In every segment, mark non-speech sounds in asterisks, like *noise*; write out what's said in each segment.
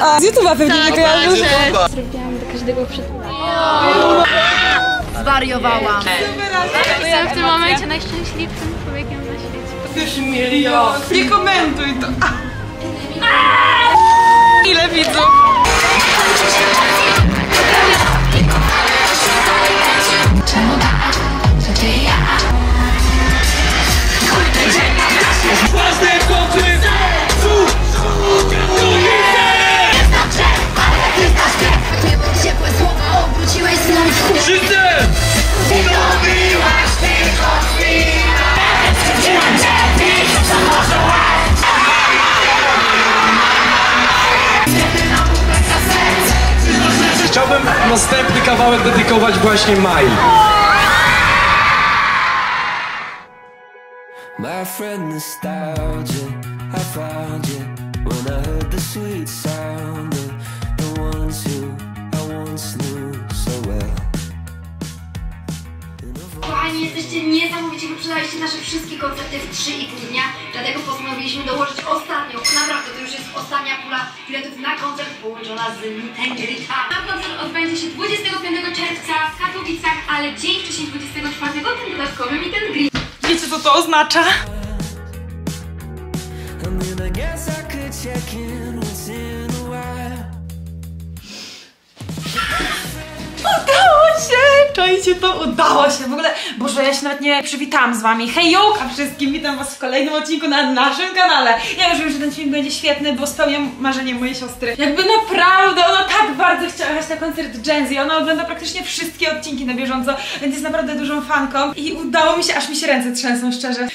A z YouTube'a pewnie nie kojarzysz. Zrobiłam do każdego przytulania. Zwariowałam. Jestem w tym momencie najszczęśliwszym człowiekiem na świecie. Już milion. Nie komentuj to. Ile widzów? Ciepłe chuj. Chciałbym następny kawałek dedykować właśnie Mai. My friend nostalgia, I found you when I heard the sweet sound wyprzedaliście nasze wszystkie koncerty w 3,5 dnia, dlatego postanowiliśmy dołożyć ostatnią, naprawdę to już jest ostatnia pula biletów na koncert połączona z Greeta. Sam koncert odbędzie się 25 czerwca w Katowicach, ale dzień wcześniej 24 ten dodatkowy greet. Wiecie co to oznacza? Czajcie, to udało się. W ogóle, Boże, ja się nawet nie przywitałam z wami. Hej, joka wszystkim! Witam was w kolejnym odcinku na naszym kanale. Ja już wiem, że ten film będzie świetny, bo spełniam marzenie mojej siostry. Jakby naprawdę, ona tak bardzo chciała jechać na koncert Gen Z. Ona ogląda praktycznie wszystkie odcinki na bieżąco, więc jest naprawdę dużą fanką. I udało mi się, aż mi się ręce trzęsą, szczerze.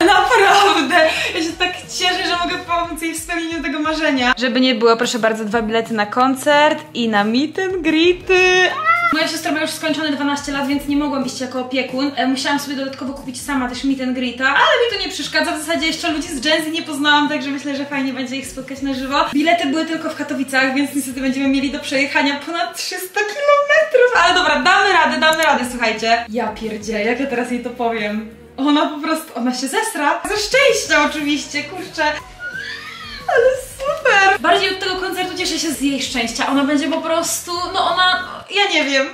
Naprawdę! Ja się tak cieszę, że mogę pomóc jej w spełnieniu tego marzenia. Żeby nie było, proszę bardzo, dwa bilety na koncert i na meet and greety. Moja siostra ma już skończone 12 lat, więc nie mogłam iść jako opiekun. E, Musiałam sobie dodatkowo kupić sama też meet and greeta, ale mi to nie przeszkadza. W zasadzie jeszcze ludzi z Gen Z nie poznałam, także myślę, że fajnie będzie ich spotkać na żywo. Bilety były tylko w Katowicach, więc niestety będziemy mieli do przejechania ponad 300 kilometrów. Ale dobra, damy radę, damy radę, słuchajcie. Ja pierdzielę, jak ja teraz jej to powiem. Ona po prostu, ona się zesra. Ze szczęścia oczywiście, kurczę. Ale super! Bardziej od tego koncertu cieszę się z jej szczęścia. Ona będzie po prostu, no ona, ja nie wiem.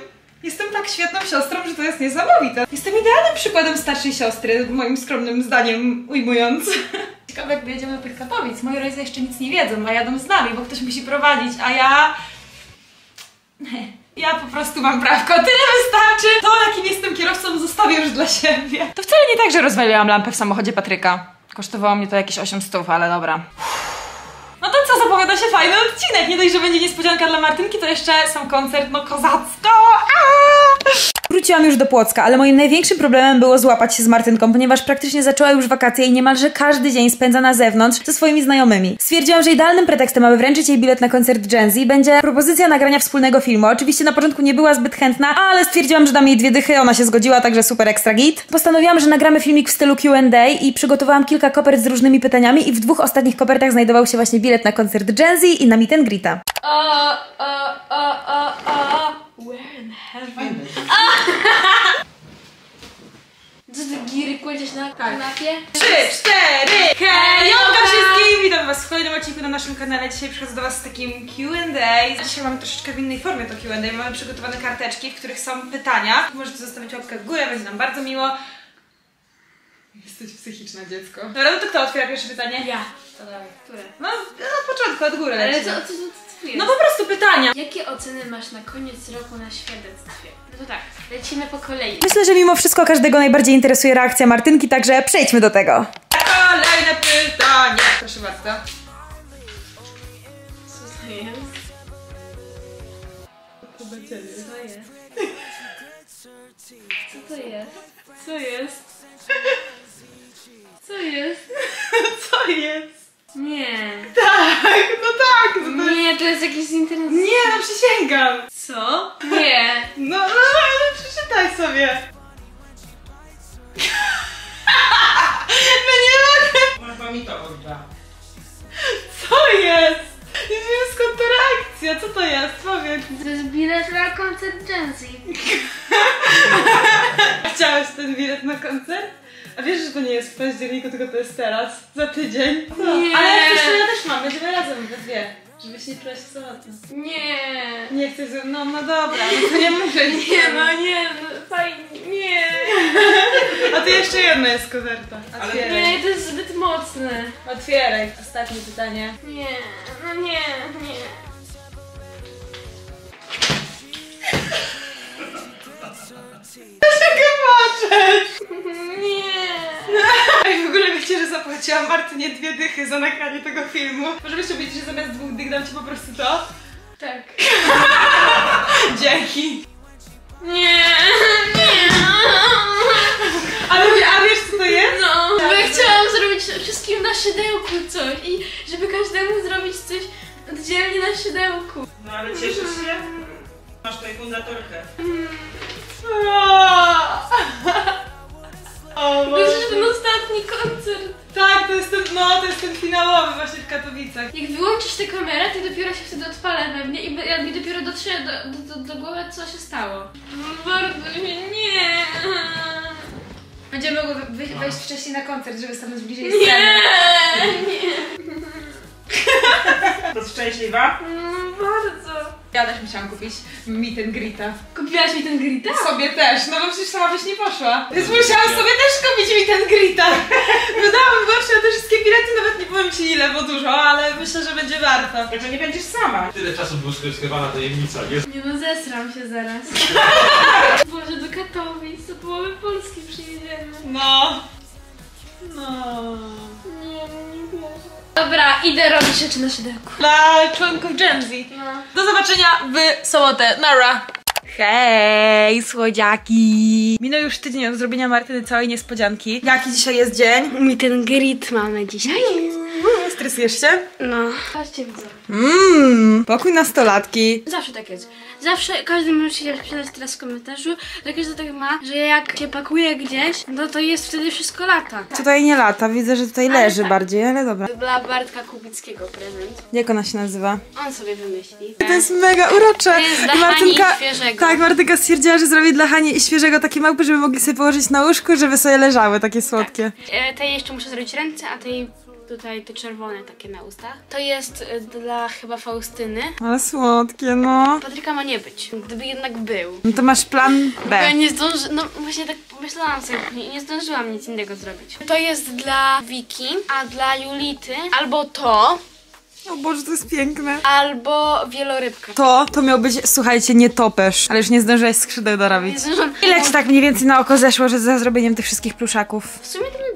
Jestem tak świetną siostrą, że to jest niesamowite. Jestem idealnym przykładem starszej siostry, moim skromnym zdaniem ujmując. *laughs* Ciekawe jak jedziemy do tych Katowic. Moi rodzice jeszcze nic nie wiedzą, a jadą z nami, bo ktoś musi prowadzić, a ja... *laughs* Ja po prostu mam prawko, tyle wystarczy. To, jakim jestem kierowcą, zostawię już dla siebie. To wcale nie tak, że rozwaliłam lampę w samochodzie Patryka. Kosztowało mnie to jakieś 8 stów, ale dobra. No to co, zapowiada się fajny odcinek. Nie dość, że będzie niespodzianka dla Martynki, to jeszcze sam koncert, no kozacko. Aaa! Wróciłam już do Płocka, ale moim największym problemem było złapać się z Martynką, ponieważ praktycznie zaczęła już wakacje i niemalże każdy dzień spędza na zewnątrz ze swoimi znajomymi. Stwierdziłam, że idealnym pretekstem, aby wręczyć jej bilet na koncert Gen Z będzie propozycja nagrania wspólnego filmu. Oczywiście na początku nie była zbyt chętna, ale stwierdziłam, że dam jej dwie dychy, ona się zgodziła, także super extra git. Postanowiłam, że nagramy filmik w stylu Q&A i przygotowałam kilka kopert z różnymi pytaniami i w dwóch ostatnich kopertach znajdował się właśnie bilet na koncert Gen Z i na meet and greeta. O, o, o. Where in heaven? *laughs* Co ty giry kładziesz na kanapie? Trzy, cztery! Hejolka wszystkim! Witam was w kolejnym odcinku na naszym kanale. Dzisiaj przychodzę do was z takim Q&A. Dzisiaj mamy troszeczkę w innej formie to Q&A. Mamy przygotowane karteczki, w których są pytania. Możecie zostawić łapkę w górę, będzie nam bardzo miło. Jesteś psychiczna, dziecko. Dobra, no to kto otwiera pierwsze pytanie? Ja. To dawaj, które? No, na początku, od góry Ale lecimy. co, co, co, jest? No po prostu pytania. Jakie oceny masz na koniec roku na świadectwie? No to tak, lecimy po kolei. Myślę, że mimo wszystko każdego najbardziej interesuje reakcja Martynki, także przejdźmy do tego. Kolejne pytanie. Proszę bardzo. Co to jest? Co jest? Co to jest? Co jest? Co jest? *laughs* Co jest? Nie. Tak, no tak. No to... Jest jakiś z internetu. Nie, no przysięgam. Co? Nie. *laughs* No, no, no, przeczytaj sobie. No nie mogę. Chyba mi to odda. Co jest? Nie wiem skąd to reakcja. Co to jest? Powiedz. To jest bilet na koncert Gen *laughs* Z. Chciałeś ten bilet na koncert? A wiesz, że to nie jest w październiku, tylko to jest teraz, za tydzień. Nie. Ale to ja też mam, będziemy razem we dwie. Żebyś nie czuła się samotna. Nie. Nie chcesz, ze- no, no dobra, no to nie muszę *laughs* Nie, no nie, no fajnie, nie. A tu jeszcze jedna jest kowerta. Otwieraj. Nie, to jest zbyt mocne. Otwieraj. Ostatnie pytanie. Nie, no nie, nie. *laughs* Dlaczego płaczesz? Nie. *laughs* Ogóle wiecie, że zapłaciłam Martynie dwie dychy za nagranie tego filmu. Może byście powiedzieć, że zamiast dwóch dych dam ci po prostu to? Tak. *laughs* Dzięki. Nie, nie. Ale wie- a wiesz co to jest? No, bo ja chciałam zrobić wszystkim na szydełku coś i żeby każdemu zrobić coś oddzielnie na szydełku. No ale cieszysz się? Masz tutaj fundatorkę. *laughs* *laughs* O To jest ten ostatni koncert. Tak, to jest ten, no, to jest ten finałowy właśnie w Katowicach. Jak wyłączysz tę kamerę, to dopiero się wtedy odpala we mnie i ja mi dopiero dotrze do, do, do, do głowy, co się stało. Bardzo się nie. Będziemy mogły wejść wcześniej na koncert, żeby stanąć bliżej Nie, sceny. nie. *laughs* To szczęśliwa? Mm, Bardzo. Ja też musiałam kupić meet and greeta. Kupiłaś mi ten grita? Sobie też, no bo przecież sama byś nie poszła. Więc musiałam sobie też kupić meet and greeta. *laughs* Wydałam na te wszystkie bilety, nawet nie powiem ci ile, bo dużo, ale myślę, że będzie warto. Także nie będziesz sama. Tyle czasu była skrywana tajemnica, jest. Nie no, zesram się zaraz. *laughs* Boże, do Katowic, do połowy Polski przyjedziemy. No. No. Dobra, idę robić rzeczy na szydełku. Dla członków Gen Z. No. Do zobaczenia w sobotę. Nara! Hej, słodziaki! Minął już tydzień od zrobienia Martyny całej niespodzianki. Jaki dzisiaj jest dzień? Mi ten grit mamy dzisiaj. Stresujesz się? No. Patrzcie widzę. Mmm, pokój nastolatki. Zawsze tak jest. Zawsze każdy może się teraz w komentarzu, że każdy tak ma, że jak się pakuje gdzieś, no to jest wtedy wszystko lata. Tutaj nie lata, widzę, że tutaj leży bardziej, ale dobra. Dla Bartka Kubickiego prezent. Jak ona się nazywa? On sobie wymyśli. To jest mega urocze. To jest dla I Hani i świeżego. Tak, Martynka stwierdziła, że zrobi dla Hani i świeżego takie małpy, żeby mogli sobie położyć na łóżku, żeby sobie leżały takie słodkie. E, tej jeszcze muszę zrobić ręce, a tej tutaj te czerwone takie na ustach. To jest e, dla chyba Faustyny. Ale słodkie, no. Patryka ma nie być, gdyby jednak był. No to masz plan Bo ja B. nie zdąży, no właśnie tak pomyślałam sobie i nie zdążyłam nic innego zrobić. To jest dla Wiki, a dla Julity albo to, O Boże, to jest piękne. albo wielorybka. To, to miał być, słuchajcie, nie topesz, ale już nie zdążyłaś skrzydeł dorobić. Nie zdążyłam. Ile ci tak mniej więcej na oko zeszło, że za zrobieniem tych wszystkich pluszaków? W sumie to.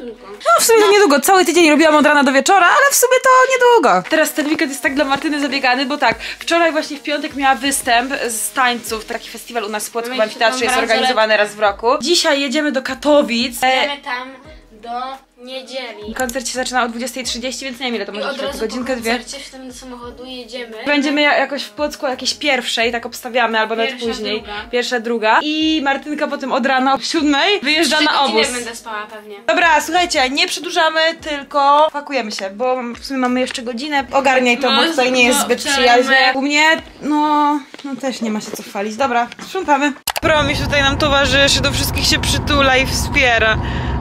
No w sumie to niedługo, cały tydzień robiłam od rana do wieczora, ale w sumie to niedługo. Teraz ten weekend jest tak dla Martyny zabiegany, bo tak, wczoraj właśnie w piątek miała występ z tańców, taki festiwal u nas w Płocku w Amfiteatrze jest organizowany raz w roku. Dzisiaj jedziemy do Katowic. Idziemy tam do niedzieli. koncert się zaczyna o 20.30, więc nie wiem ile to I może trwać, godzinkę, dwie. koncercie wsiadamy do samochodu i jedziemy. Będziemy ja- jakoś w Płocku jakiejś pierwszej, tak obstawiamy, albo nawet Pierwsza, później. druga. Pierwsza, druga. I Martynka potem od rana o siódmej wyjeżdża Trzy na obóz. będę spała pewnie. Dobra, słuchajcie, nie przedłużamy, tylko pakujemy się, bo w sumie mamy jeszcze godzinę. Ogarniaj to, bo tutaj nie jest zbyt przyjaźnie. U mnie, no, no też nie ma się co chwalić. Dobra, sprzątamy. Promiś tutaj nam towarzyszy, do wszystkich się przytula i wspiera.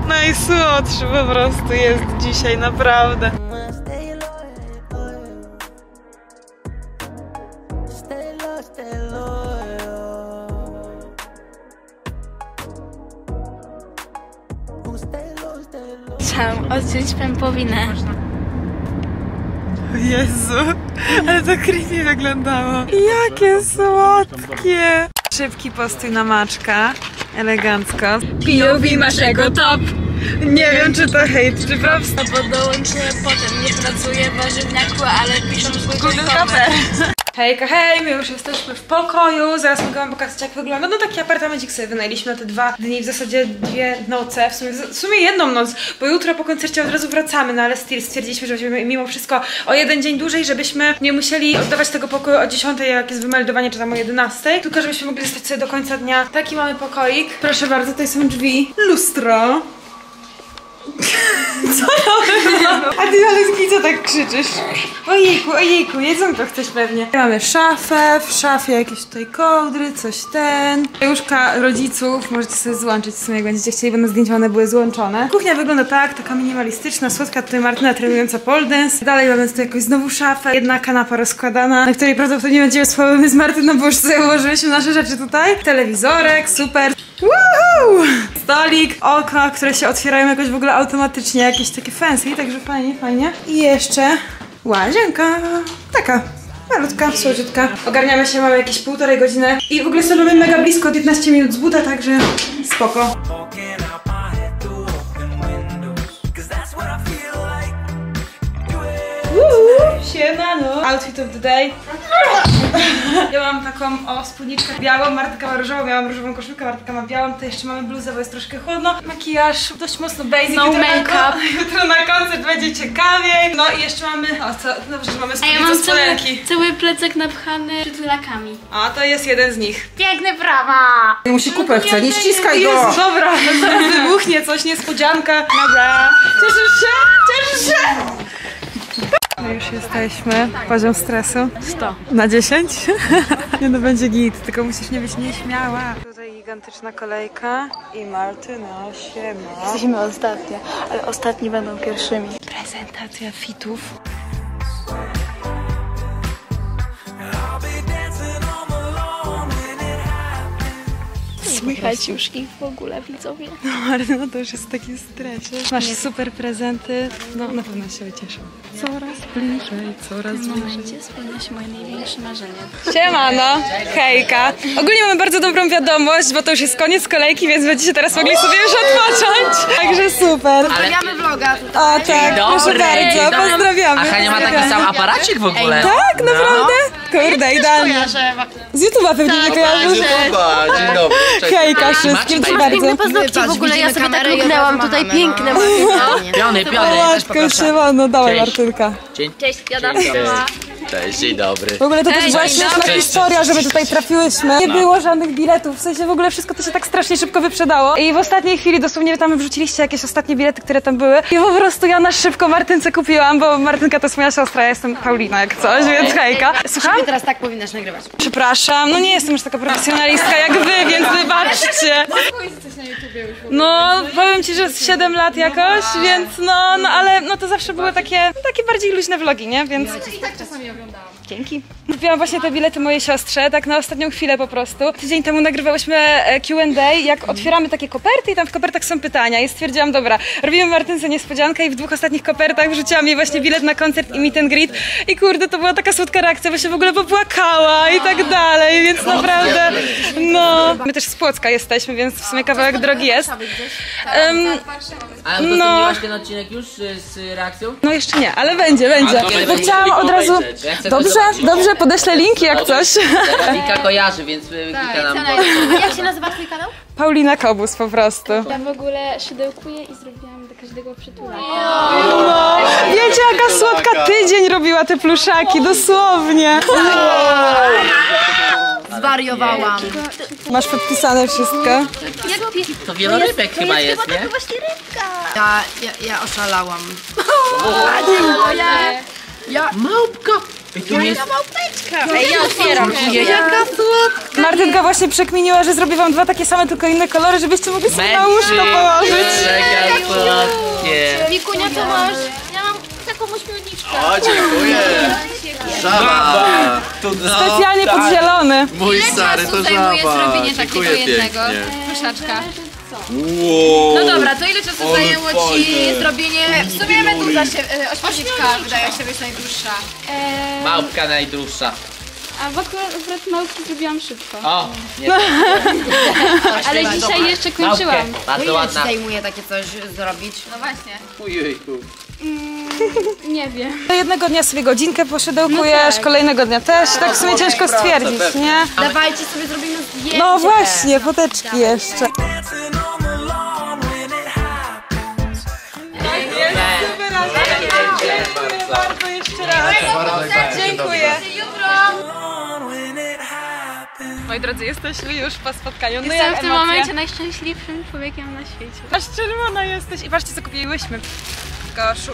Najsłodszy po prostu jest dzisiaj, naprawdę. Chciałam odciąć pępowinę. Jezu, ale to creepy wyglądało. Jakie słodkie. Szybki postój na maczka, elegancko. POV naszego top. Nie wiem, czy to hejt, czy props. Bo dołączę potem. Nie pracuję warzywniaku, ale piszą zły Golden Kaper. Hejka, hej, my już jesteśmy w pokoju. Zaraz mogę wam pokazać, jak wygląda. No taki apartamencik sobie wynajęliśmy na te dwa dni, w zasadzie dwie noce, w sumie, w sumie jedną noc, bo jutro po koncercie od razu wracamy, no ale stwierdziliśmy, że weźmiemy mimo wszystko o jeden dzień dłużej, żebyśmy nie musieli oddawać tego pokoju o 10, jak jest wymeldowanie, czy tam o 11, tylko żebyśmy mogli zostać sobie do końca dnia. Taki mamy pokoik. Proszę bardzo, tutaj są drzwi, lustro. Co to A ty malutki, co tak krzyczysz? Ojejku, ojejku, jedzonko chcesz pewnie. Mamy szafę, w szafie jakieś tutaj kołdry, coś ten. Łóżka rodziców, możecie sobie złączyć w sumie jak będziecie chcieli, bo na zdjęciu one były złączone. Kuchnia wygląda tak, taka minimalistyczna, słodka, tutaj Martyna trenująca pole dance. Dalej mamy tutaj jakąś znowu szafę, jedna kanapa rozkładana, na której prawdopodobnie będziemy spały z Martyną, bo już sobie ułożyliśmy nasze rzeczy tutaj. Telewizorek, super. Woohoo! Stolik, okna, które się otwierają jakoś w ogóle automatycznie, jakieś takie fancy, także fajnie, fajnie. I jeszcze łazienka, taka. Malutka, słodziutka. Ogarniamy się, mamy jakieś półtorej godziny i w ogóle mamy mega blisko, 15 minut z buta, także spoko. Woo! Siemano! Outfit of the day. Ja mam taką o spódniczkę białą, Martyka ma różową, miałam różową koszulkę, Martyka ma białą, to jeszcze mamy bluzę, bo jest troszkę chłodno. Makijaż dość mocno basic. No jutro na make-up. *laughs* Jutro na koncert będzie ciekawiej. No i jeszcze mamy, o co, dobrze, że mamy A ja spódnicę mam cały, cały plecak napchany przytulakami. A to jest jeden z nich. Piękne prawa! Musi kupę chce, nie ściskaj go! Jest, dobra, zaraz *laughs* wybuchnie coś, niespodzianka. Dobra. Cieszysz się? Cieszysz się? My już jesteśmy. Poziom stresu? 100. Na 10? *laughs* nie no, będzie git, tylko musisz nie być nieśmiała. Tutaj gigantyczna kolejka i Martyna, siema. Jesteśmy ostatnie, ale ostatni będą pierwszymi. Prezentacja fitów. Słychać już ich w ogóle, widzowie. Martyna to już jest w takim stresie. Masz super prezenty, no na pewno się ucieszą. Coraz bliżej, coraz W tym bliżej. momencie spełnia się moje największe marzenie. Siemano, hejka. Ogólnie mamy bardzo dobrą wiadomość, bo to już jest koniec kolejki, więc będziecie teraz mogli sobie już odpocząć. Także super. Pozdrawiamy vloga. O tak, proszę bardzo, pozdrawiamy. A Hania ma taki sam aparacik w ogóle. Tak, naprawdę? Kurde, idealnie. Z YouTube'a pewnie nie kojarzysz. Dzień dobry. Hejka wszystkim, dzień bardzo. Paznokcie w ogóle, ja sobie tak luknęłam tutaj piękne Piony, piony, O też matko, siemano, dawaj Cześć. Martynka. Dzień, Cześć, Jada. Cześć, dzień dobry. W ogóle to też była śmieszna historia, że my tutaj trafiłyśmy. Nie było żadnych biletów, w sensie w ogóle wszystko to się tak strasznie szybko wyprzedało. I w ostatniej chwili dosłownie tam wrzuciliście jakieś ostatnie bilety, które tam były. I po prostu ja na szybko Martynce kupiłam, bo Martynka to jest moja siostra, ja jestem Paulina jak coś, więc hejka. Słucham? Teraz tak powinnaś nagrywać. Przepraszam, no nie jestem już taka profesjonalistka jak wy, więc wybaczcie. No, powiem ci, że z 7 lat jakoś, więc no, no ale no to zawsze były takie, takie bardziej luźne vlogi, nie? Więc... I tak czasami oglądałam. Dzięki. Kupiłam właśnie te bilety mojej siostrze, tak na ostatnią chwilę po prostu. Tydzień temu nagrywałyśmy e, Q&A, jak otwieramy takie koperty i tam w kopertach są pytania i stwierdziłam, dobra, robimy Martynce niespodziankę i w dwóch ostatnich kopertach wrzuciłam jej właśnie bilet na koncert i meet and greet i kurde, to była taka słodka reakcja, bo się w ogóle popłakała i tak dalej, więc naprawdę, no. My też z Płocka jesteśmy, więc w sumie kawałek drogi jest. Em, A No. udostępniłaś ten odcinek już y, z reakcją? no jeszcze nie, ale będzie, będzie. Bo chciałam od razu... Dobrze, zobaczyć. Dobrze, podeślę linki jak coś. Wika kojarzy, więc y, Wika nam Jak się nazywa twój kanał? Paulina Kobus po prostu. Ja w ogóle szydełkuję i zrobiłam do każdego przytulaka. No, wiecie jaka słodka tydzień robiła te pluszaki, dosłownie. Zwariowałam. Masz podpisane wszystko? To wielorybek chyba jest, nie? Ja, ja, ja oszalałam. Małpka! Tu jest... Martynka właśnie przekminiła, że zrobię wam dwa takie same, tylko inne kolory, żebyście mogli sobie na łóżko położyć. Mega słodkie. Mikunia, co masz? Ja mam taką ośmiorniczkę. O, dziękuję. Żaba. Tu, no, Specjalnie pod zielony. Mój stary to zajmuje żaba. zrobienie Dziękuję takiego jednego pięknie. Wow. No dobra, to ile czasu Ale zajęło Ci zrobienie... W sumie meduza się... e, Ośmiorniczka wydaje się być najdłuższa. Eee, Małpka najdłuższa. a w akurat, małpki zrobiłam szybko. O, nie. *laughs* Ale dzisiaj jeszcze Małpkę. kończyłam. Bardzo Ile ci ładna. zajmuje takie coś zrobić? No właśnie. Ujejku. Nie wiem. Jednego dnia sobie godzinkę poszydełkujesz, No tak. kolejnego dnia też, tak w sumie ciężko stwierdzić, nie? Dawajcie sobie zrobimy zdjęcie. No właśnie, foteczki jeszcze. dancing on Moi drodzy, jesteśmy już po spotkaniu. No Jestem w tym emocje? momencie najszczęśliwszym człowiekiem na świecie. Aż czerwona jesteś. I patrzcie, co kupiłyśmy. Koszu...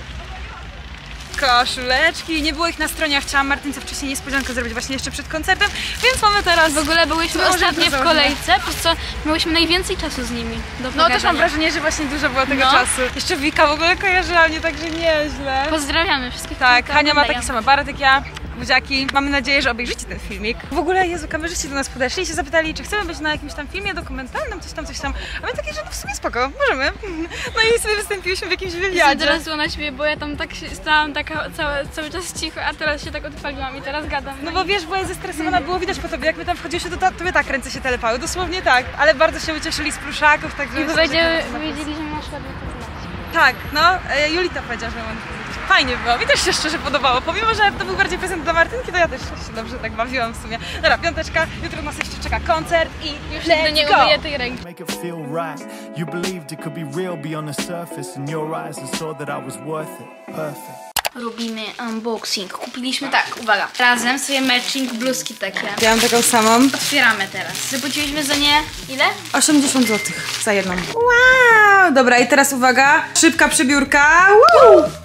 Koszuleczki. Nie było ich na stronie, a chciałam Martynce wcześniej niespodziankę zrobić właśnie jeszcze przed koncertem, więc mamy teraz... W ogóle byłyśmy ostatnio w kolejce, przez co miałyśmy najwięcej czasu z nimi No też mam wrażenie, że właśnie dużo było tego No. czasu. Jeszcze Wika w ogóle kojarzyła mnie, także nieźle. Pozdrawiamy wszystkich, Tak, Hania ma taki sam aparat jak ja. Buziaki. Mamy nadzieję, że obejrzycie ten filmik. W ogóle, Jezu, kamerzyści do nas podeszli i się zapytali, czy chcemy być na jakimś tam filmie dokumentalnym, coś tam, coś tam. A my takie, że no w sumie spoko, możemy. *laughs* No i sobie wystąpiłyśmy w jakimś wywiadzie. teraz na siebie, bo ja tam tak się stałam taka cały, cały czas cicho, a teraz się tak odpaliłam i teraz gadam. No bo wiesz, byłaś zestresowana, było widać po tobie, jak my tam wchodziłyśmy, to ta, tobie tak ręce się telepały, dosłownie tak. Ale bardzo się ucieszyli z pluszaków, także... I powiedzieli, że to- ładnie to znać. Tak, no, e, Julita powiedziała, że mam Fajnie było, mi też się szczerze podobało. Pomimo, że to był bardziej prezent dla Martynki, to ja też się dobrze tak bawiłam w sumie. Dobra, piąteczka, jutro nas jeszcze czeka koncert i Już nigdy nie umyję tej ręki. Make it feel right. You believed it could be real beyond the surface. In your eyes, I saw that I was worth it. Perfect. Robimy unboxing. Kupiliśmy tak, uwaga, razem sobie matching bluzki takie. Ja mam taką samą. Otwieramy teraz. Zapłaciliśmy za nie ile? 80 zł za jedną. Wow! Dobra, i teraz uwaga, szybka przebiórka. Woo!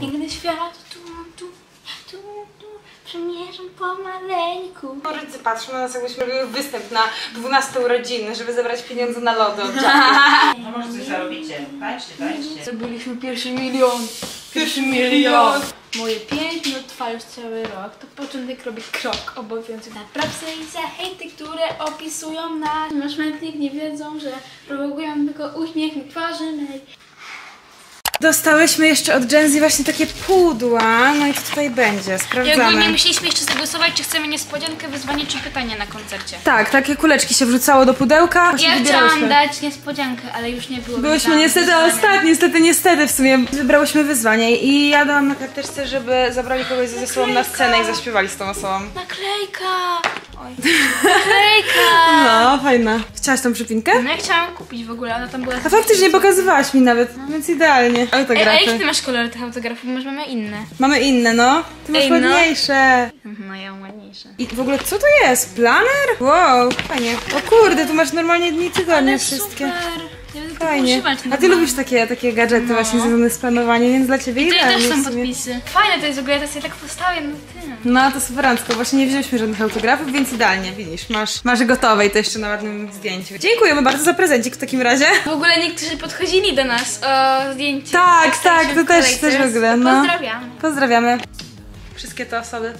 Piękny świat, tu, tu, tu, tu, przemierzam pomaleńku. Rodzice patrzą na nas, jakbyśmy robiły występ na 12 urodziny, żeby zebrać pieniądze na lody od *laughs* No może coś zarobicie. Tańczcie, tańczcie. Zrobiliśmy pierwszy milion. Pierwszy milion. Moje 5 minut trwa już cały rok. To początek robi krok obowiązek. Naprawcy i za hejty, które opisują nas. Nasz mętnik nie wiedzą, że prowokują tylko uśmiech na twarzy mej. Dostałyśmy jeszcze od Genzy właśnie takie pudła, no i to tutaj będzie, I ogólnie sprawdzamy. musieliśmy jeszcze zagłosować, czy chcemy niespodziankę, wyzwanie, czy pytanie na koncercie. Tak, takie kuleczki się wrzucało do pudełka. Ja chciałam dać niespodziankę, ale już nie było. Byłyśmy niestety wyzwanie. ostatni, niestety, niestety w sumie wybrałyśmy wyzwanie i ja dałam na karteczce, żeby zabrali kogoś ze sobą na scenę i zaśpiewali z tą osobą. Naklejka! Oj. No, fajna. Chciałaś tą przypinkę? No ja chciałam kupić w ogóle, ona tam była... A faktycznie pokazywałaś mi nawet, więc idealnie. Ej, a Autografy. jaki ty masz kolor tych autografów? Może mamy inne. Mamy inne, no. Ty masz Ej, no. ładniejsze. No ja mam ładniejsze. I w ogóle co to jest? Planer? Wow, fajnie. O kurde, tu masz normalnie dni tygodnie wszystkie. super! Ja będę Fajnie. używać A ty normalnie. lubisz takie, takie gadżety właśnie związane z planowaniem, więc dla ciebie I tutaj idealnie też są w sumie. podpisy. Fajne to jest w ogóle, ja to sobie tak postawię na tym. No to superancko, właśnie nie wzięliśmy żadnych autografów, więc idealnie, widzisz, masz, masz gotowe i to jeszcze na ładnym zdjęciu. Dziękujemy bardzo za prezencik w takim razie. W ogóle niektórzy podchodzili do nas o zdjęcie. Tak, tak, to też- też w ogóle, no. Pozdrawiam. Pozdrawiamy wszystkie te osoby.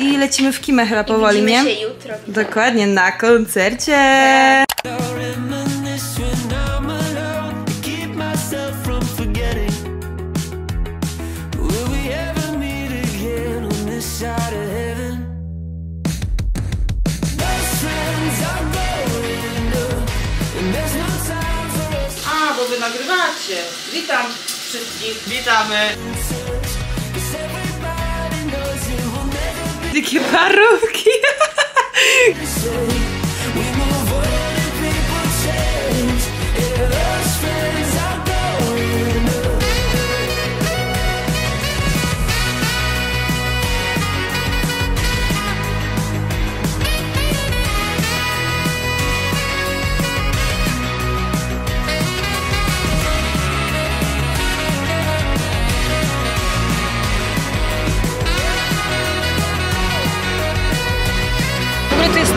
I lecimy w kimę chyba powoli, nie? Widzimy się jutro. Dokładnie, na koncercie. Reminisce nagrywacie. Witam wszystkich. Witamy! Takie parówki. *laughs*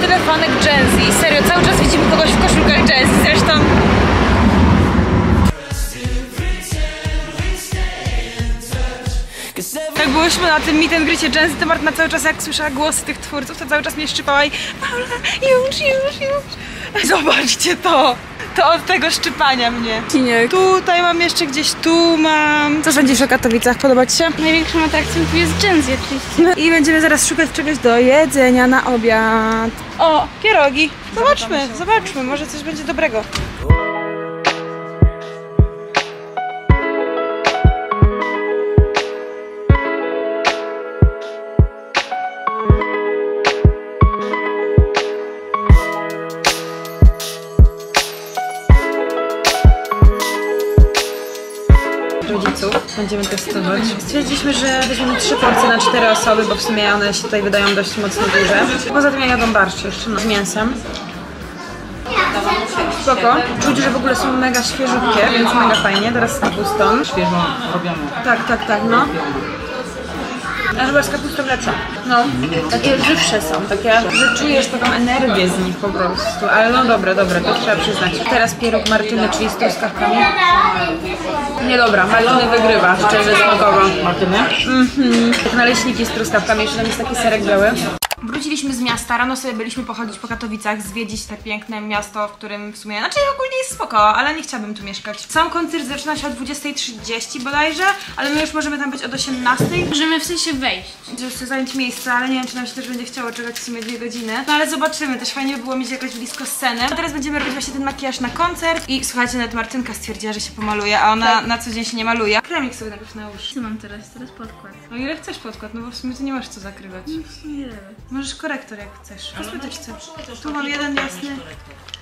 tyle fanek Gen Z. Serio, cały czas widzimy kogoś w koszulkach Gen Z. Zresztą jak byłyśmy na tym meet and greetie Gen Z, to cały czas jak słyszała głosy tych twórców, to cały czas mnie szczypała i Paula, już, już, już. Zobaczcie to! To od tego szczypania mnie. Tutaj mam jeszcze gdzieś, tu mam. Co sądzisz o Katowicach? Podoba Ci się? Największą atrakcją tu jest Gen Z oczywiście. No i będziemy zaraz szukać czegoś do jedzenia na obiad. O, pierogi. Zobaczmy, zobaczmy, może coś będzie dobrego. Testować. Stwierdziliśmy, że weźmiemy trzy porcje na cztery osoby, bo w sumie one się tutaj wydają dość mocno duże. Poza tym ja jadą barszcz jeszcze no, z mięsem. Spoko. Czuć, że w ogóle są mega świeżutkie, więc mega fajnie. Teraz z kapustą. Świeżo robione. Tak, tak, tak, no. A chyba z kapustą lepsza. No, takie żywsze są, takie, że czujesz taką energię z nich po prostu. Ale no dobre, dobre, to trzeba przyznać. Teraz pieróg Martyny, czyli z truskawkami. Nie dobra, Martyny wygrywa, szczerze smakowo. Martyny? Mhm. Tak naleśniki z truskawkami, jeszcze tam jest taki serek biały. Wróciliśmy z miasta, rano sobie byliśmy pochodzić po Katowicach, zwiedzić te piękne miasto, w którym w sumie, znaczy ogólnie jest spoko, ale nie chciałabym tu mieszkać. Sam koncert zaczyna się o 20.30 bodajże, ale my już możemy tam być od 18.00. Możemy w sensie wejść. Żeby sobie zająć miejsce, ale nie wiem, czy nam się też będzie chciało czekać w sumie dwie godziny. No ale zobaczymy, też fajnie by było mieć jakoś blisko sceny. A teraz będziemy robić właśnie ten makijaż na koncert i słuchajcie, nawet Martynka stwierdziła, że się pomaluje, a ona na co dzień się nie maluje. Kremik sobie najpierw nałóż. Co mam teraz? Teraz podkład. No ile chcesz podkład, no bo w sumie ty nie masz co zakrywać. Nie Możesz korektor jak chcesz. Kosmetyczce. Tu mam jeden jasny.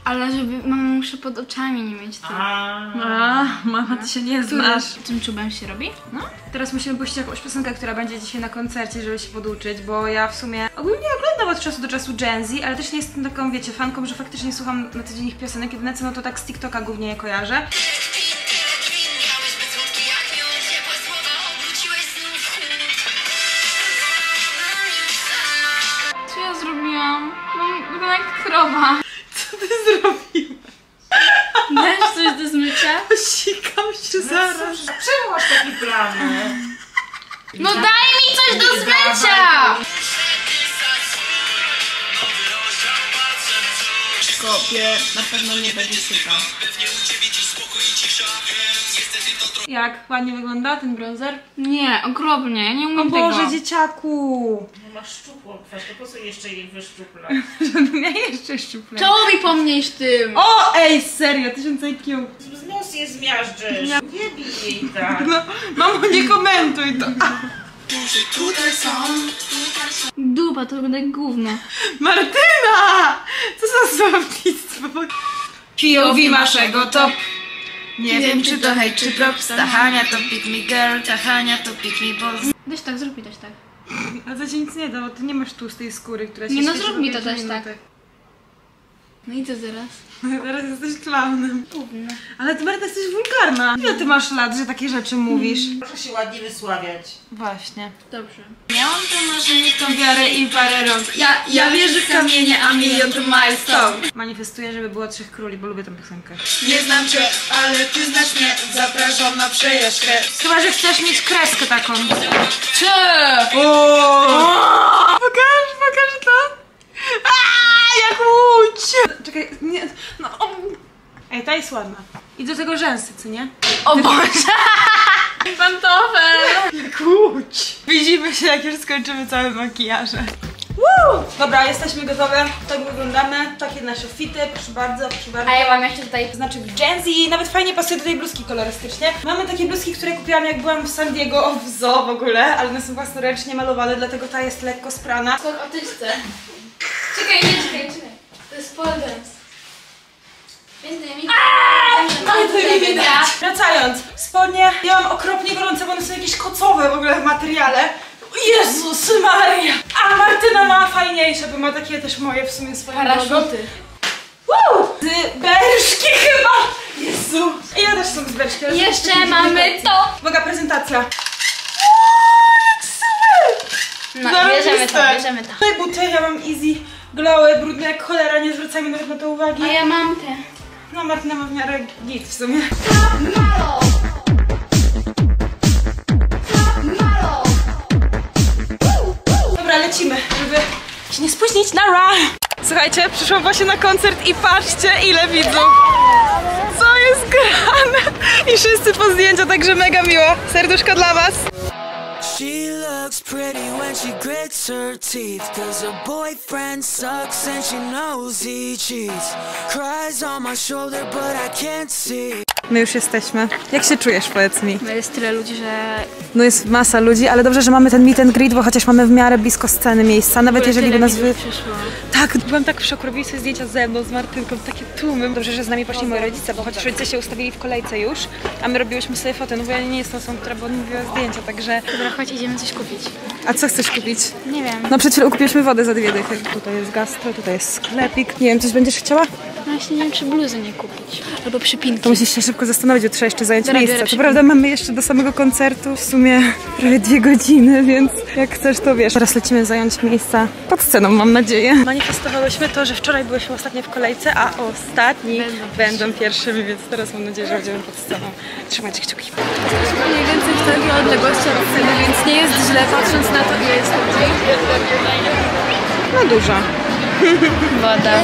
Ale żeby mama muszę pod oczami nie mieć tego. A, mama, ty się nie znasz. Tym czubem się robi? No. Teraz musimy puścić jakąś piosenkę, która będzie dzisiaj na koncercie, żeby się poduczyć, bo ja w sumie ogólnie oglądam od czasu do czasu Gen Z, ale też nie jestem taką, wiecie, fanką, że faktycznie słucham na co dzień ich piosenek. Jedyne co, no to tak z TikToka głównie je kojarzę. Co ty zrobiłaś? Dajesz coś do zmycia? Sikam się zaraz. Czemu masz taki plan? No daj mi coś do zmycia! Kopie, na pewno nie będzie sypał. Jak? Ładnie wygląda ten bronzer? Nie, okropnie, ja nie O umiem Boże, tego. dzieciaku! No masz szczupłą twarz, to po co jeszcze jej wyszczupla? Żebym *laughs* ja jeszcze szczuplej. Czoło mi pomniejsz tym! O, ej, serio, 1000 IQ. Z nos je zmiażdżysz. Nie bij jej tak. No, mamo, nie komentuj to. Dupa, to wygląda jak gówno. Martyna! Co za słownictwo? POV naszego top. Nie wiem, czy to hejt, czy props. Tahania to pick me girl, Tahania to pick me boss. Weź tak, zrób mi też tak. A to ci nic nie da, bo ty nie masz tłustej skóry, która się Nie no, zrób mi to też tak. No i co teraz? Teraz *laughs* jesteś klaunem. Gówno. Ale ty Marta jesteś wulgarna. Ile ty masz lat, że takie rzeczy mówisz? Proszę się ładnie wysławiać. Właśnie. Dobrze. Miałam to marzenie, tą wiarę i parę rąk. Ja, ja wierzę w kamienie, a milion to milestone. Manifestuję, żeby było Trzech Króli, bo lubię tę piosenkę. Nie znam cię, ale ty znasz mnie. Zapraszam na przejażdżkę. Chyba, że chcesz mieć kreskę taką. Czy? Pokaż, pokaż to. Aaa, łódź. Czekaj, nie, no. o. Ej, ta jest ładna. I do tego rzęsy, co nie? O Boże! *laughs* Pantofel! Jak łódź. Widzimy się, jak już skończymy całe makijaże. Woo! Dobra, jesteśmy gotowe. Tak wyglądamy. Takie nasze fity. Proszę bardzo, proszę bardzo. A ja mam jeszcze tutaj... Znaczy Gen Z i nawet fajnie pasuje do tej bluzki kolorystycznie. Mamy takie bluzki, które kupiłam jak byłam w San Diego w zoo w ogóle, ale one są własnoręcznie malowane, dlatego ta jest lekko sprana. Skąd o tyczce? Czekaj, nie, czekaj, czekaj. To jest pole dance. Więc daj mi... Ale to nie widać. Wracając, spodnie, ja mam okropnie gorące, bo one są jakieś kocowe w ogóle w materiale. Jezus Maria! A Martyna ma fajniejsze, bo ma takie też moje w sumie swoje Paraszuty. Woo! Z berszki chyba! Jezu! I ja też są z berszki. ale Jeszcze mamy to! Uwaga, prezentacja. No, Zarąbiste. bierzemy to, bierzemy to. Tutaj buty, ja mam easy glowy, brudne jak cholera, nie zwracajmy nawet na to uwagi. A ja mam te. No Martyna ma w miarę git w sumie. Dobra, lecimy, żeby się nie spóźnić. Nara! Słuchajcie, przyszłam właśnie na koncert i patrzcie ile widzów. Co jest grane? I wszyscy po zdjęcia, także mega miło. Serduszko dla was. Looks pretty when she grits her teeth. Cause her boyfriend sucks and she knows he cheats. Cries on my shoulder, but I can't see. My już jesteśmy. Jak się czujesz, powiedz mi? No jest tyle ludzi, że... No jest masa ludzi, ale dobrze, że mamy ten meet and greet, bo chociaż mamy w miarę blisko sceny miejsca, nawet jeżeli by nas wy... Przyszło. Tak, byłam tak w szoku, robili sobie zdjęcia ze mną, z Martynką, takie tłumy. Dobrze, że z nami poszli moi rodzice, bo chociaż rodzice się ustawili w kolejce już, a my robiłyśmy sobie foty, no bo ja nie jestem osobą, która by odmówiła zdjęcia, także... Dobra, chodź, idziemy coś kupić. A co chcesz kupić? Nie wiem. No przed chwilą kupiłyśmy wodę za dwie dychy. Tutaj jest gastro, tutaj jest sklepik. Nie wiem, coś będziesz chciała? Właśnie nie wiem, czy bluzy nie kupić. Albo przypinki. To musisz się szybko zastanowić, bo trzeba jeszcze zająć Biorę, miejsce. Co prawda mamy jeszcze do samego koncertu w sumie prawie dwie godziny, więc jak chcesz, to wiesz. Teraz lecimy zająć miejsca pod sceną, mam nadzieję. Manifestowałyśmy to, że wczoraj byłyśmy ostatnie w kolejce, a ostatni będą, pierwszymi, więc teraz mam nadzieję, że będziemy pod sceną. Trzymajcie kciuki. Mniej więcej w takiej odległości od sceny, więc nie jest źle patrząc na to, ile jest ludzi. No dużo. *laughs* Woda.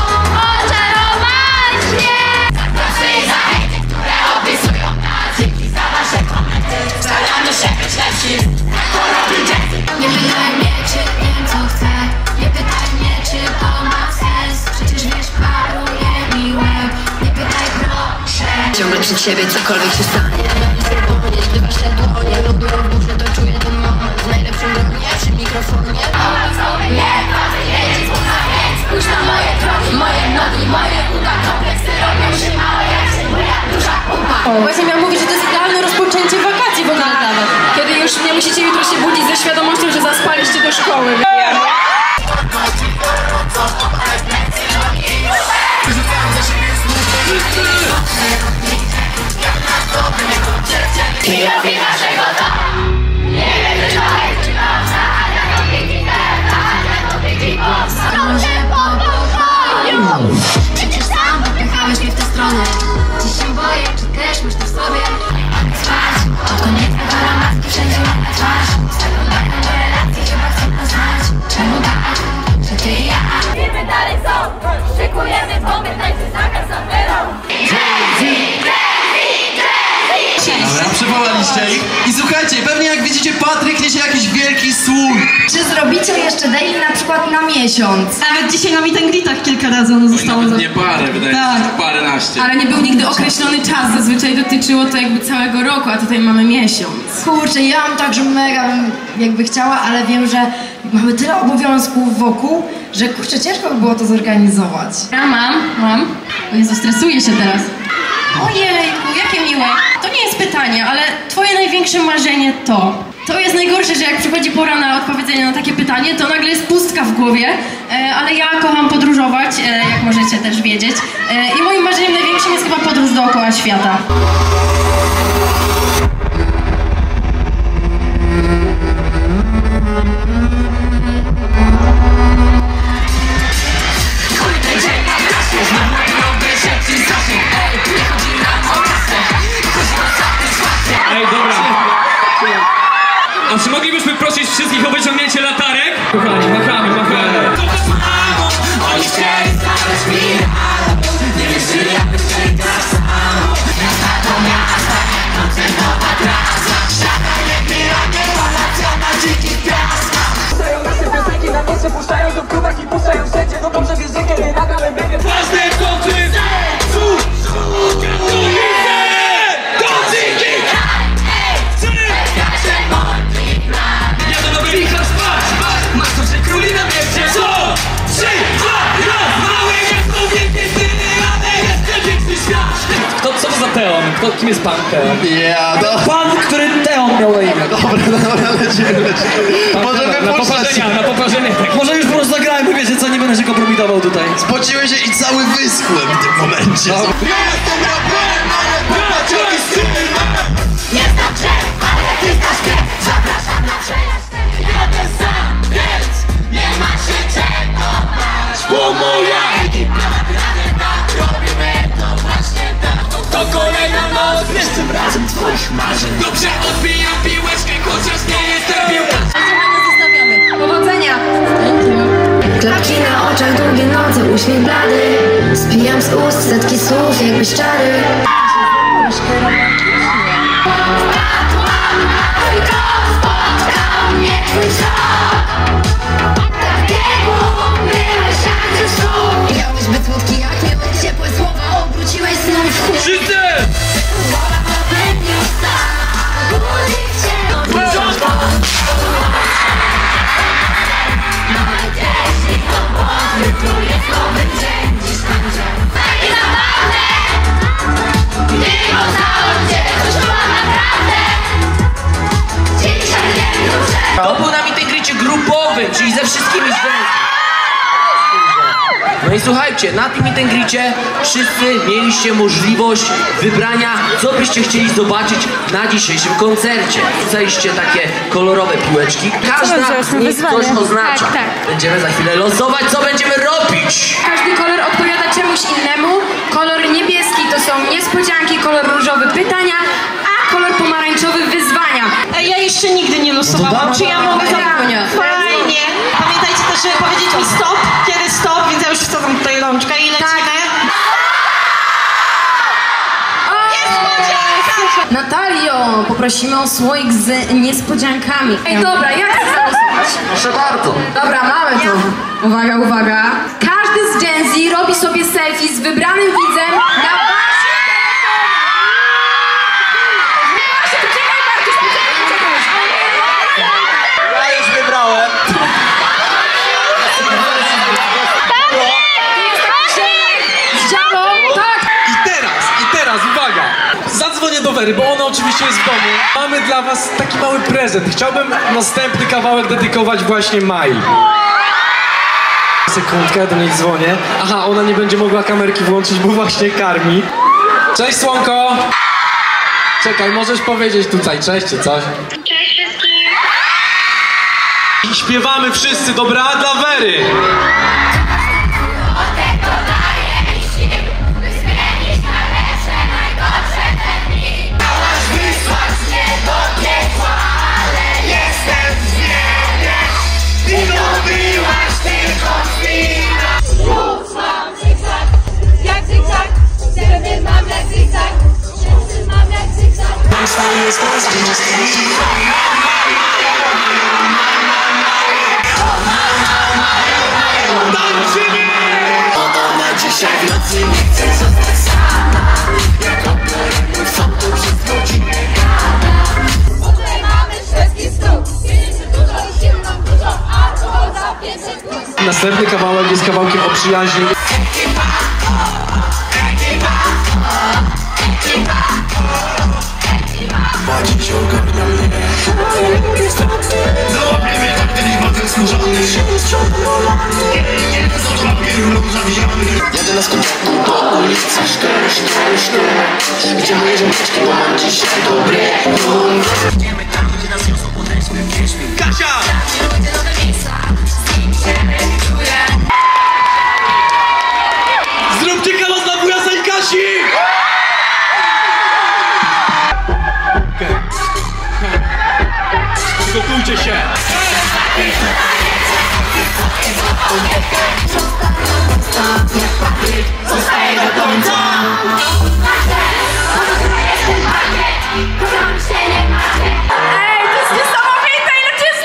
przed siebie cokolwiek się stanie Podnieś gdy wasze dłonie Robią w górze, to czuję ten moment W najlepszym gronie, przy mikrofonie Spójrz na moje kroki, moje nogi, moje uda Kompleksy robią się małe, jak się moja duża pupa Właśnie miałam mówić, że to jest idealne rozpoczęcie wakacji w ogóle. Kiedy już nie musicie jutro się budzić ze świadomością, że zaspaliście do szkoły. Szykujemy bomby, tańczy zakaz operą Dobra, przywołaliście ich. I słuchajcie, pewnie jak widzicie, Patryk niesie jakiś wielki słój. Czy zrobicie jeszcze daily na przykład na miesiąc? Nawet dzisiaj na meet and greetach kilka razy ono zostało Nawet nie parę, wydaje mi się, Tak. że paręnaście. Ale nie był nigdy określony czas, zazwyczaj dotyczyło to jakby całego roku, a tutaj mamy miesiąc. Kurczę, ja mam tak, że mega bym jakby chciała, ale wiem, że mamy tyle obowiązków wokół, że kurczę, ciężko by było to zorganizować. Ja mam, mam. O Jezu, stresuję się teraz. Ojejku, jakie miłe. To nie jest pytanie, ale twoje największe marzenie to... To jest najgorsze, że jak przychodzi pora na odpowiedzenie na takie pytanie, to nagle jest pustka w głowie, e, ale ja kocham podróżować, e, jak możecie też wiedzieć. E, I moim marzeniem największym jest chyba podróż dookoła świata. Prosić wszystkich o wyciągnięcie latarek? Kochani, machamy, machamy. Oni chcieli znaleźć mi Nie wierzyli, aby chcieli tak samo Natomiast jak koncertowa trasa Siada nie pira, nie palacja na dzikich piaskach Puszczają nasze piosenki na puszczają do klubach i puszczają wszędzie No dobrze wiesz, że kiedy nagramy będzie to kim jest pan Teon? Ja, no. Pan, który Teon miał na imię. Dobra, dobra, lecimy, lecimy. Możemy na poparzenia, na poparzenie. Tak. Może już po prostu zagrajmy, wiecie co, nie będę się kompromitował tutaj. Spociłem się i cały wyschłem w tym momencie. Jestem raperem, ale mam. Nie znam drzew, ale ty znasz krew Zapraszam na przejażdżkę Jadę sam, więc nie ma się czego bać Bo moja ekipa To kolejna noc, wiesz tym razem twoich marzeń Dobrze odbijam piłeczkę, chociaż nie jestem piłkarzem Zostawiamy. Powodzenia! Klapki na oczach, długie noce, uśmiech blady Spijam z ust setki słów, jakby szczery Spotkał mnie twój wzrok słuchajcie, na tym mitygrycie wszyscy mieliście możliwość wybrania, co byście chcieli zobaczyć na dzisiejszym koncercie. Wrzucaliście takie kolorowe piłeczki. Każda z nich coś oznacza. Tak, tak. Będziemy za chwilę losować, co będziemy robić. Każdy kolor odpowiada czemuś innemu. Kolor niebieski to są niespodzianki, kolor różowy pytania, a kolor pomarańczowy wyzwania. Ej, ja jeszcze nigdy nie losowałam. Czy ja mogę tam... Fajnie. Pamiętajcie też, żeby powiedzieć mi stop, kiedy stop, więc ja już wsadzam tutaj rączkę i lecimy. Natalio, poprosimy o słoik z niespodziankami. Ej, dobra, jak chcesz zagłosować? Proszę bardzo. Dobra, mamy to. Uwaga, uwaga. Każdy z Gen Z robi sobie selfie z wybranym widzem na waszym telefonie. Właśnie, poczekaj, Bartuś, poczekaj, poczekaj. Ja już wybrałem. Tu jest taki ziomek z działą. Tak. I teraz, i teraz, uwaga! Wery, bo ona oczywiście jest w domu. Mamy dla was taki mały prezent. Chciałbym następny kawałek dedykować właśnie Mai. Sekundkę, ja do niej dzwonię. Aha, ona nie będzie mogła kamerki włączyć, bo właśnie karmi. Cześć, Słonko! Czekaj, możesz powiedzieć tutaj cześć czy coś? Cześć wszystkim I śpiewamy wszyscy, dobra? Dla Wery! Następny kawałek jest kawałkiem o przyjaźni. Jadę na skutku do ulicy Szkoły, szkoły, szkoły Gdzie moje ziomeczki, mam dzisiaj dobry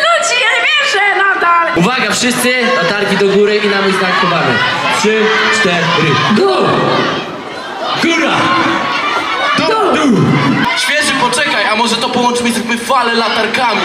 ludzi, ja nie wierzę nadal. Uwaga, wszyscy, latarki do góry i na mój znak chowamy. Trzy, cztery, go! Góra! Dół, dół! Poczekaj, a może to połączymy i zróbmy falę latarkami.